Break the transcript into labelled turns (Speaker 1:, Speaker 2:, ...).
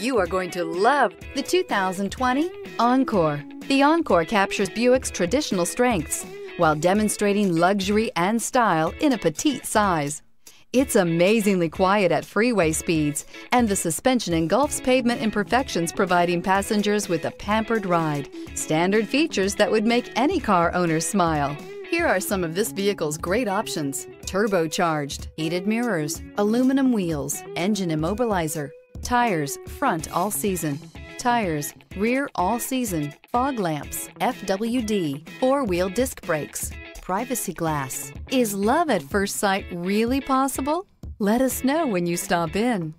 Speaker 1: You are going to love the 2020 Encore. The Encore captures Buick's traditional strengths while demonstrating luxury and style in a petite size. It's amazingly quiet at freeway speeds, and the suspension engulfs pavement imperfections, providing passengers with a pampered ride. Standard features that would make any car owner smile. Here are some of this vehicle's great options turbocharged, heated mirrors, aluminum wheels, engine immobilizer, tires, front all season, tires, rear all season, fog lamps, FWD, four wheel disc brakes, privacy glass. Is love at first sight really possible? Let us know when you stop in.